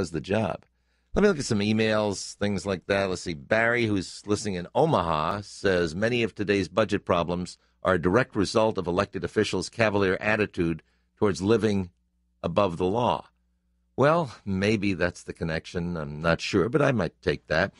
does the job. Let me look at some emails, things like that. Let's see. Barry, who's listening in Omaha, says many of today's budget problems are a direct result of elected officials' cavalier attitude towards living above the law. Well, maybe that's the connection. I'm not sure, but I might take that.